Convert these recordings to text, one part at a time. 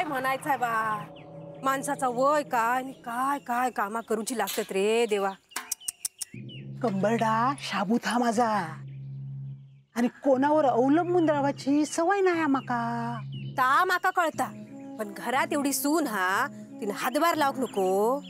काय म्हणायचंय बा? माणसाचा वय काय आणि काय काय कामा करूची लागतात रे देवा. कंबरडा शाबूत हा माझा. आणि कोणावर अवलंबून राहायची सवय नाही माका. ता माका कळता. पण घरात एवढी सून हा तिनं हातभार लावक नको.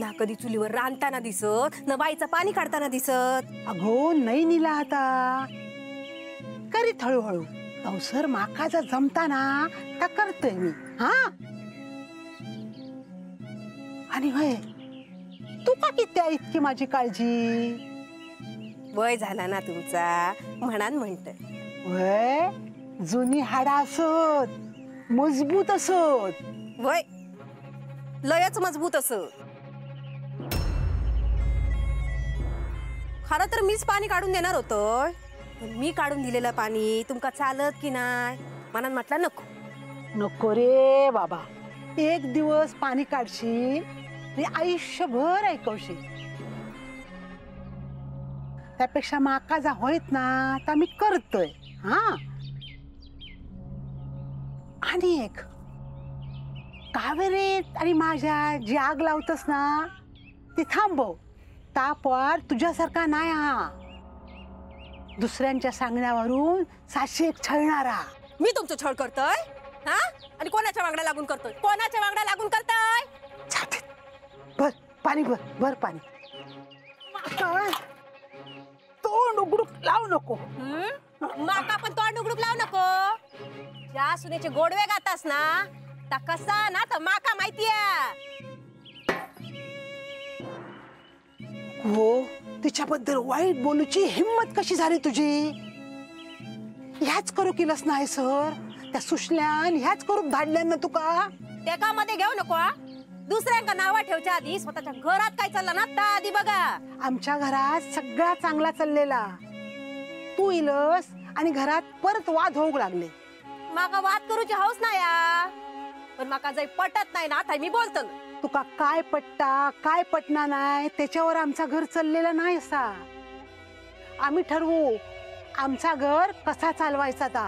ना कधी चुलीवर रांधताना दिसत न बाईचं पाणी काढताना दिसत. अगो नाही निला आता. करीत हळूहळू अवसर माका जर जमता ना तर करतोय मी. हा? आणि होय तू का किती आहे इतकी माझी काळजी? वय झाला ना तुमचा म्हणान म्हणत. वय जुनी हाडा असत मजबूत असत. वय लयच मजबूत अस खरं तर मीच पाणी काढून देणार होतो पण मी काढून दिलेलं पाणी तुमका चालत की नाही? मनात म्हटलं नको. नको रे बाबा. एक दिवस पाणी काढशील आणि आयुष्यभर ऐकवशील. त्यापेक्षा माका जा होईत ना तर मी करतोय. हा? आणि एक कावेरीत आणि माझ्या जी आग लावतस ना ती थांबव. तापवार तुझ्यासारखा नाही हा. दुसऱ्यांच्या सांगण्यावरून साशे छळणारा. मी तुमचं छळ करतोय? हा? आणि कोणाच्या वागड्या लागून करतोय? कोणाच्या वागड्या लागून करतोय? छातीत. भर पाणी भर भर पाणी. तोंड उघडूक लावू नको? माका पण तोंड उघडूक लावू नको. ज्या सुनेचे गोडवे गातास ना ता कसा ना तर माका माहितीये. हो तिच्याबद्दल वाईट बोलूची हिंमत कशी झाली तुझी? ह्याच करू केलंस नाही सर. त्या सुशल्यान ह्याच करू धाडल्यान ना तुका टेकामध्ये घेऊ नको हा? दुसऱ्यांका नावा ठेवच्या आधी स्वतःच्या घरात काय चाललं ना ता आधी बघा. आमच्या घरात सगळा चांगला चाललेला. तू इलस आणि घरात परत वाद होऊ लागले. माका वाद करूची हौस नाही या पण माका जर पटत नाही ना आता मी बोलतो ना. तुका काय पटता काय पटना नाही त्याच्यावर आमचा घर चाललेला नाही असा. आम्ही ठरवू आमचा घर कसा चालवायचा ता?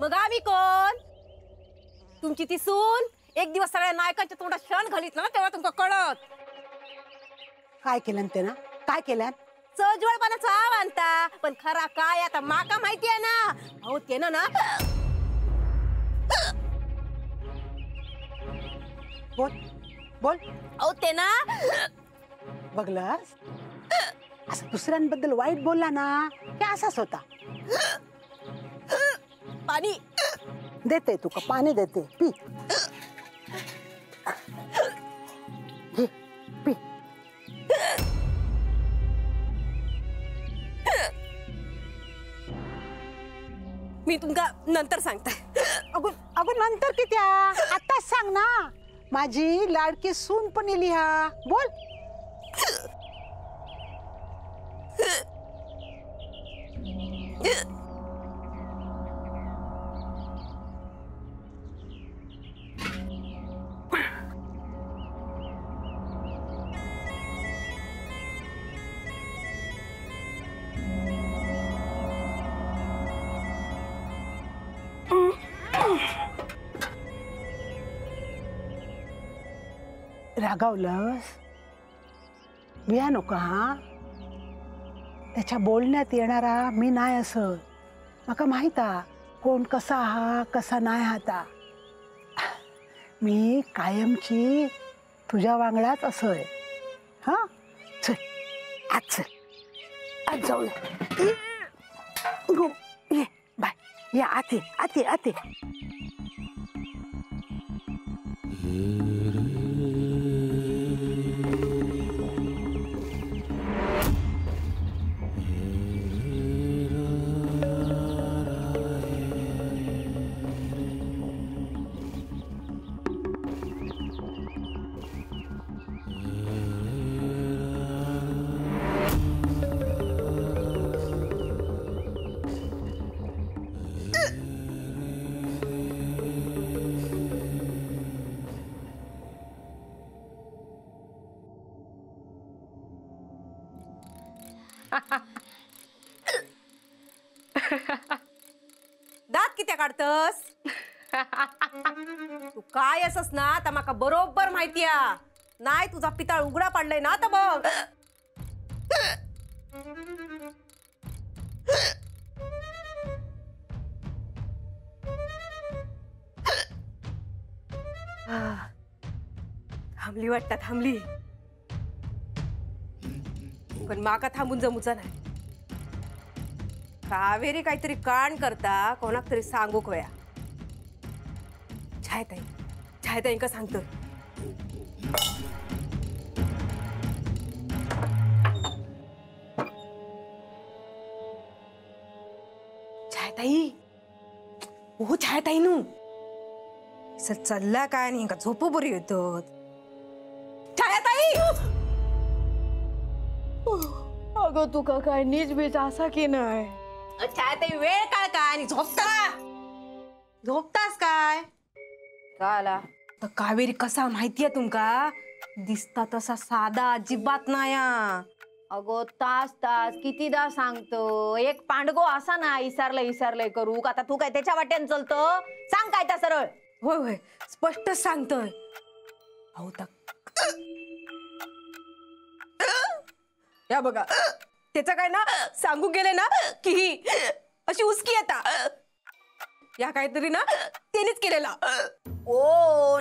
मग आम्ही कोण? तुमची ती सून एक दिवस सगळ्या नायकांच्या तोंडात क्षण घालीत ना तेव्हा तुमका कळत. काय केलं ते ना? काय केलं सजवळपणाचा आव आणता पण खरा काय आता माका माहिती आहे ना? अहो ते ना ना बोल. बोल. अहो ते ना. बघलस? असं दुसऱ्यांबद्दल वाईट बोलला ना की असाच होता. पाणी. देते तुका पाणी देते. पी. घे, पी. मी तुमका नंतर सांगताय अगो अगो नंतर किती? आताच सांग ना. माझी लाडकी सून पण लिहा हा. बोल. रागावलंस? बिया नको हा? त्याच्या बोलण्यात येणारा मी नाही असं. माका माहीत हा कोण कसा हा कसा नाही हाता मी कायमची तुझ्या वांगडाच असय. हा? चल आज चल. आज जाऊया. ये बाय. या आते आते आते दात किती काढतस? तू काय असस ना तर माका बरोबर माहिती नाही तुझा पिताळ उघडा पडलाय ना तर बघ. थांबली वाटतात थांबली. पण माका थांबून जमूचा नाही कावेरी काहीतरी काण करता कोणाक तरी सांगू कोया छायताई छायताई का सांगतो? छायताई हो छायताई नू. सर चालला काय नाही का झोपू बरी येतो छायाताई! अगं तुका काय नीच बीच असा की नाही छायाताई वेळ काय काय आणि झोपता? झोपतास काय? का आला? तर कावेरी कसा माहितीये तुमका? दिसता तसा साधा अजिबात नाया. अगो तास तास कितीदा सांगतो. एक पांडगो असा ना इसारलंय इसारलंय करू का आता तू काय त्याच्या वाट्यान चलतो? सांग काय त्या सरळ. होय होय स्पष्ट सांगतोय. अहो तर ह्या बघा. त्याचं काय ना सांगू गेले ना की ही अशी उसकी येता या काहीतरी ना त्यानेच केलेला. ओ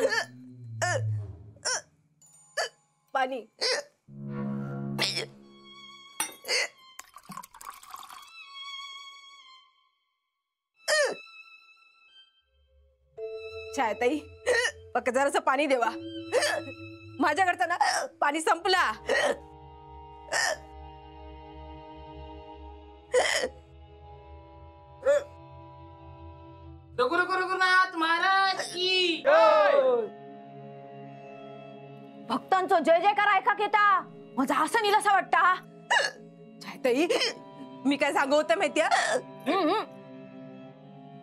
पाणी. छायताई बघ जरासं पाणी देवा. माझ्याकडचं ना पाणी संपला. भक्तांचो जय जयकार ऐका घेता माझा असं निलासा वाटता. छायताई मी काय सांगू होतं माहितीये?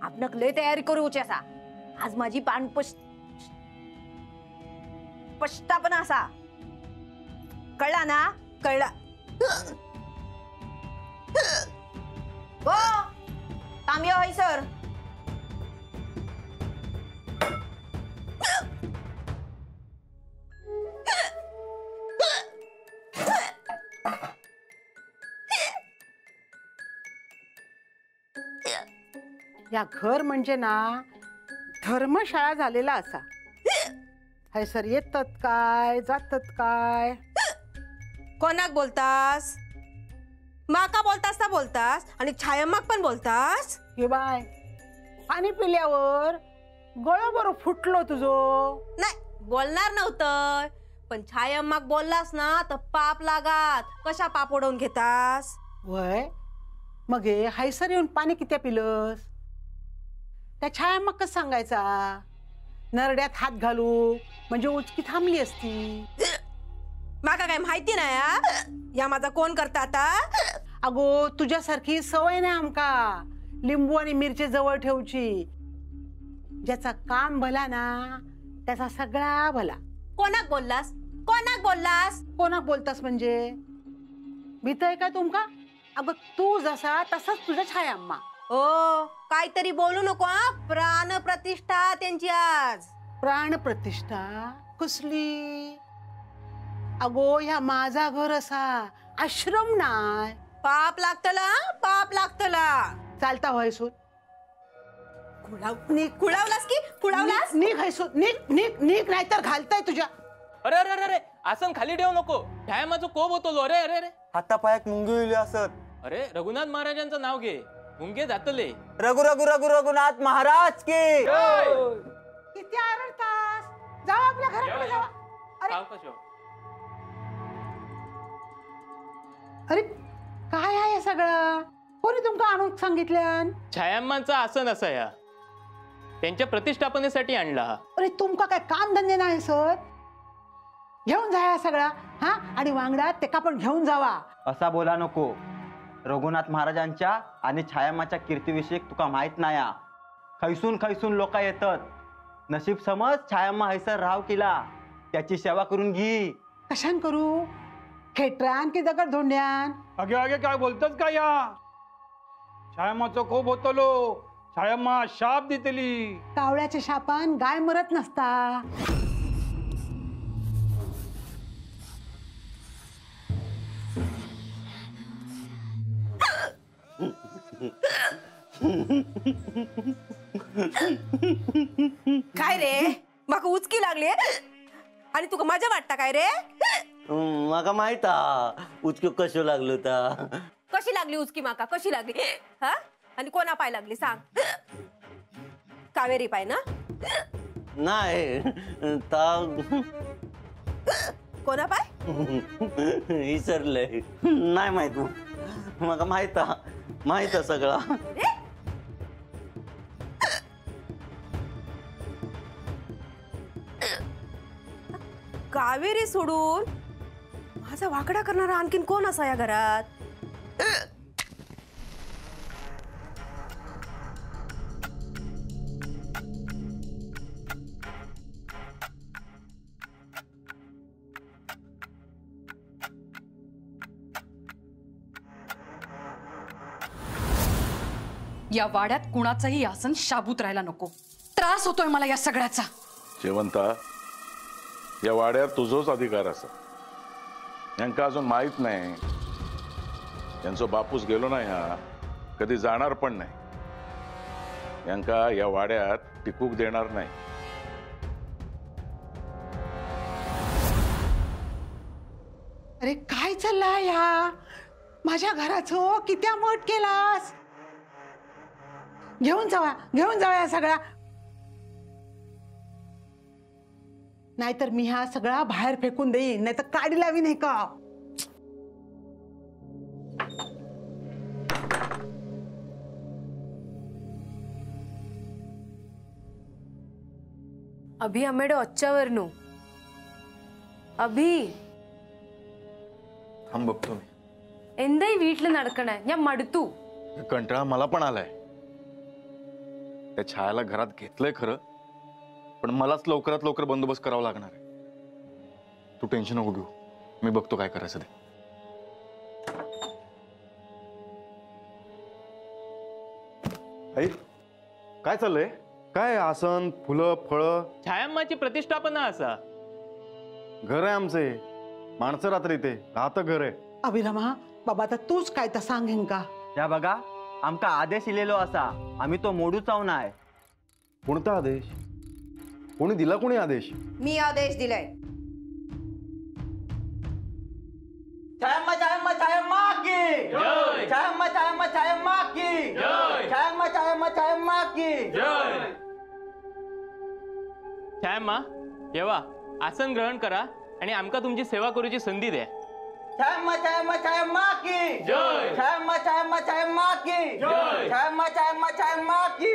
आपण लय तयारी करू असा आज माझी पान पश पण असा. कळला ना? कळला. हो तांबिया होय सर. या घर म्हणजे ना धर्मशाळा झालेला असा. हैसर येतात काय? जातात काय? कोणाक बोलतास? माका बोलतास ना बोलतास. आणि छायम्माक पण बोलतास? हे बाय. पाणी पिल्यावर गळ बरं फुटलो तुझो. नाही बोलणार नव्हतं. पण छायम्माक बोललास ना तर पाप लागात. कशा पाप उडवून घेतास? वय. मग हे हैसर येऊन पाणी कित्या पिलस? त्या छाया मग कसं सांगायचा? नरड्यात हात घालू म्हणजे उचकी थांबली असती. माका काय माहिती नाही हा? या माझा कोण करता आता? अगो तुझ्यासारखी सवय नाही आमका. लिंबू आणि मिरची जवळ ठेवची. ज्याचा काम भला ना त्याचा सगळा भला. कोणाक बोललास? कोणाक बोललास? कोणाक बोलतास म्हणजे? भीतय का तुमका? अगं तू जसा तसाच तुझ्या छाया अम्मा ओ काहीतरी बोलू नको हा? प्राण प्रतिष्ठा त्यांची आज. प्राण प्रतिष्ठा कसली? अगो ह्या माझा घर असा. आश्रम नाय. पाप लागतला हा? पाप लागतला. चालता व्हायसून खुळाव खुळावलास की? खुळावलास निघ हैसून निघ निघ निघ नाहीतर घालताय तुझ्या. अरे अरे अरे अरे आसन खाली ठेवू नको. माझं कोप होतो अरे अरे अरे. हातापायात मुंगी असत. अरे रघुनाथ महाराजांचं नाव घे. मुंगे जातले रघु रघु रघु रघुनाथ महाराज की. किती आरडतास? जावा आपल्या घराकडे जावा. अरे. काय आहे हे सगळं? कोणी तुमका आणून सांगितल्यान? छायाम्मांचा आसन असा या त्यांच्या प्रतिष्ठापनेसाठी आणला हा. अरे तुमका काय काम धंदे नाही सर? घेऊन जाया सगळा हा? आणि वांगडा ते का पण घेऊन जावा. असा बोला नको. रघुनाथ महाराजांच्या आणि छायामाच्या कीर्तीविषयी तुका माहीत नाया. खैसून खैसून लोक येतात. नशीब समज छायामा हैसर राव केला. त्याची सेवा करून घी. कशान करू? खेटरान की दगड धोंड्यान? आगे आगे काय बोलतच का या? छायामाचं खूप होतलो. छायाम्मा शाप दितली. कावळ्याच्या शापान गाय मरत नसता. काय रे? माका उचकी लागली आणि तुका मजा वाटता काय रे? म्हाका माहीत उचक्यो कशो लागलो ता कशी लागली उचकी माका? कशी लागली? हा? आणि कोणा पाय लागली सांग? कावेरी पाय ना? नाही ता कोणा पाय? विसरलंय नाही माहीत. माहीत माहीत सगळा. कावेरी सोडून माझा वाकडा करणारा आणखीन कोण असा या घरात? या वाड्यात कुणाचाही आसन शाबूत राहायला नको. त्रास होतोय मला या सगळ्याचा. शेवंता या वाड्यात तुझोच अधिकार असा. यांका अजून माहीत नाही. यांचो बापूस गेलो नाही हा. कधी जाणार पण नाही. यांका या वाड्यात टिकूक देणार नाही. अरे काय चालला ह्या माझ्या घराचं कित्या मठ केलास? घेऊन जावा घेऊन जावा या सगळ्या. नाहीतर मी हा सगळा बाहेर फेकून देईन नाहीतर काढी लावी नाही का अभि आमेडे वरनू अभी. हम बघतो मी. എന്തായി വീട്ടിൽ നടക്കണേ या मडतू. कंटाळा मला पण आलाय. त्या छायाला घरात घेतलंय खरं. पण मलाच लवकरात लवकर बंदोबस्त करावा लागणार आहे. तू टेन्शन नको घेऊ. मी बघतो काय करायचं ते. आई काय चाललंय? काय आसन फुलं फळं? छायाम्माची प्रतिष्ठापना असा. घर आहे आमचे माणसं रात्र इथे राहतं घर आहे. अभिरमा बाबा आता तूच काय तर सांगेन का? त्या बघा आमका आदेश इलेलो असा. आम्ही तो मोडू चावनाय कोणता आदेश? कोणी दिला कोणी आदेश मी आदेश दिलाय छायाम्मा छायाम्मा छायाम्मा की छायाम्मा छायाम्मा छायाम्मा की छायाम्मा छायाम्मा छायाम्मा की छायाम्मा येवा आसन ग्रहण करा आणि आमका तुमची सेवा करूची संधी द्या छायाम्मा छायाम्मा छायाम्मा की छायाम्मा छायाम्मा छायाम्मा की छायाम्मा छायाम्मा छायाम्मा की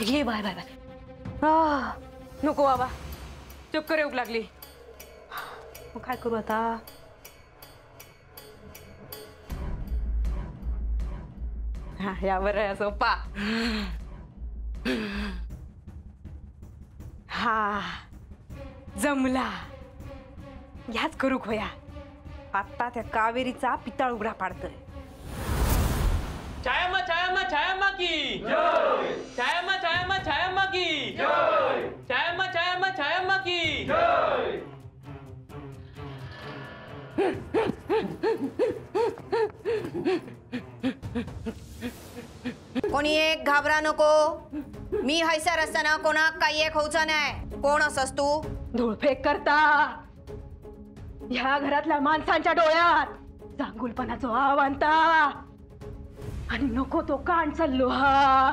जय ये बाय बाय बाय नको बाबा. चक्कर येऊ लागली. मग काय करू आता? हा यावर आहे पा हा जमला. ह्याच करू खोया. आता त्या कावेरीचा पिताळ उघडा पाडतोय. छायाम्मा की छायाम्मा छायाम्मा छायाम्मा की छायाम्मा छायाम्मा छायाम्मा की कोणी एक घाबरा नको. मी हैसर असताना कोणाक काही एक होऊचा नाही कोण असस तू? धुळफेक करता. ह्या घरातल्या माणसांच्या डोळ्यात चांगुलपणाचा आव आणता. आणि नको तो कान चाललो हा.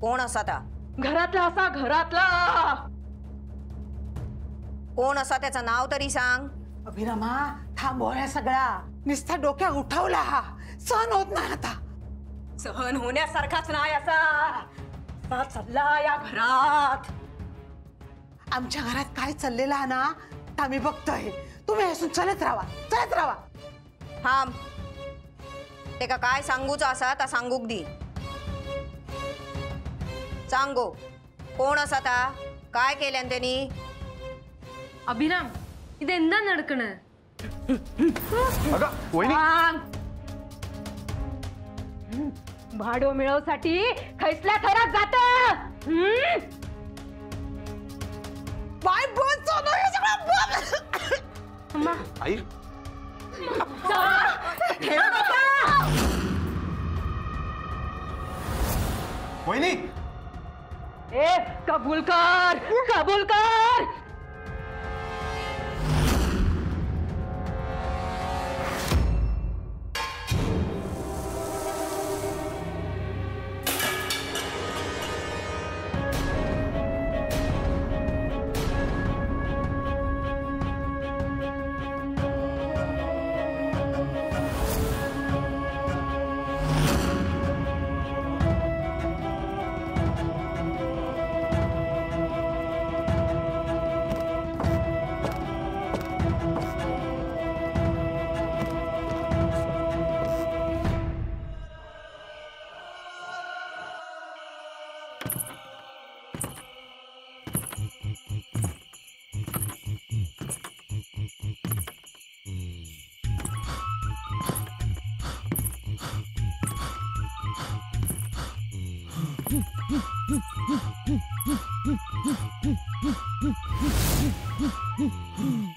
कोण असा ता घरातला असा घरातला. कोण असा त्याचं नाव तरी सांग. अभिरमा थांबव ह्या सगळा नुसता डोक्या उठवला हा. सहन होत नाही आता. सहन होण्यासारखाच नाही असा. असा चालला या घरात. आमच्या घरात काय चाललेलं आहे ना आम्ही बघतोय. तुम्ही असून चलत राहा. चलत राहा. थांब. ते का काय सांगूच असा ता सांगूक दी. सांगो कोण असा ता? काय केल्यान त्यांनी? अभिराम इदेंदा नडकण. अगं वहिनी. भाडो मिळवसाठी खैसल्या थरात जात. बाय आहे सगळं बंद. आई. वहिनी ए कबूल कर कबूल कर Hmm.